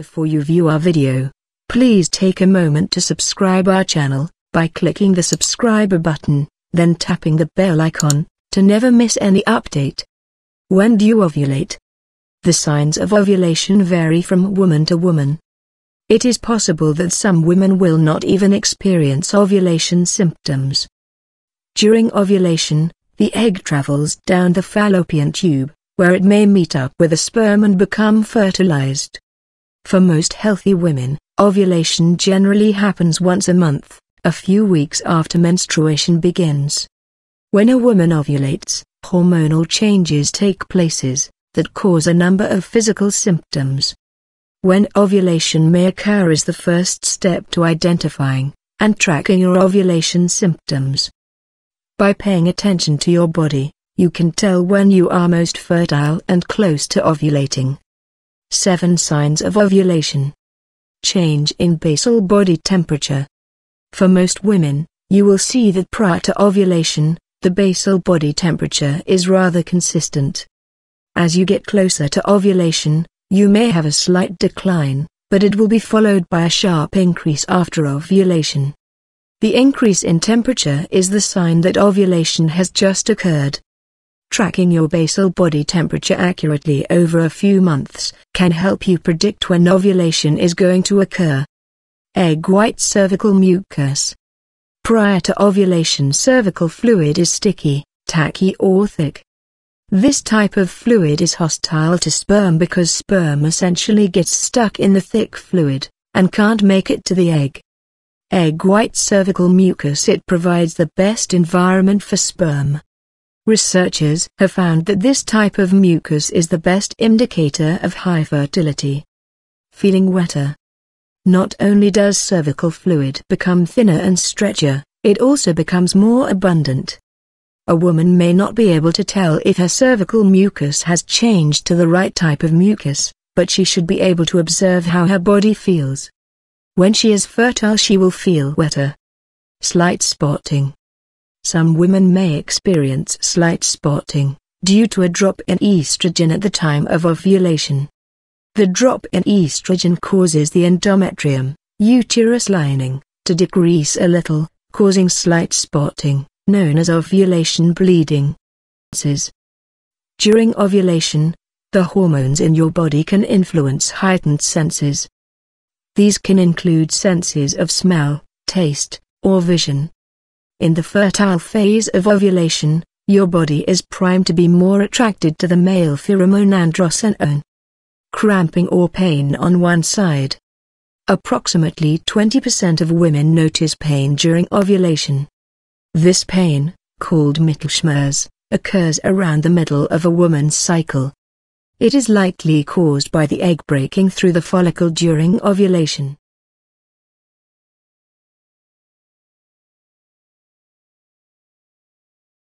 Before you view our video, please take a moment to subscribe our channel, by clicking the subscriber button, then tapping the bell icon, to never miss any update. When do you ovulate? The signs of ovulation vary from woman to woman. It is possible that some women will not even experience ovulation symptoms. During ovulation, the egg travels down the fallopian tube, where it may meet up with a sperm and become fertilized. For most healthy women, ovulation generally happens once a month, a few weeks after menstruation begins. When a woman ovulates, hormonal changes take places that cause a number of physical symptoms. When ovulation may occur is the first step to identifying and tracking your ovulation symptoms. By paying attention to your body, you can tell when you are most fertile and close to ovulating. 7 Signs of Ovulation Change in basal body temperature. For most women, you will see that prior to ovulation, the basal body temperature is rather consistent. As you get closer to ovulation, you may have a slight decline, but it will be followed by a sharp increase after ovulation. The increase in temperature is the sign that ovulation has just occurred. Tracking your basal body temperature accurately over a few months can help you predict when ovulation is going to occur. Egg white cervical mucus. Prior to ovulation cervical fluid is sticky, tacky or thick. This type of fluid is hostile to sperm because sperm essentially gets stuck in the thick fluid, and can't make it to the egg. Egg white cervical mucus It provides the best environment for sperm. Researchers have found that this type of mucus is the best indicator of high fertility. Feeling wetter. Not only does cervical fluid become thinner and stretchier, it also becomes more abundant. A woman may not be able to tell if her cervical mucus has changed to the right type of mucus, but she should be able to observe how her body feels. When she is fertile she will feel wetter. Slight spotting. Some women may experience slight spotting, due to a drop in estrogen at the time of ovulation. The drop in estrogen causes the endometrium, uterus lining, to decrease a little, causing slight spotting, known as ovulation bleeding. During ovulation, the hormones in your body can influence heightened senses. These can include senses of smell, taste, or vision. In the fertile phase of ovulation, your body is primed to be more attracted to the male pheromone androstenedione. Cramping or pain on one side. Approximately 20% of women notice pain during ovulation. This pain, called Mittelschmerz, occurs around the middle of a woman's cycle. It is likely caused by the egg breaking through the follicle during ovulation.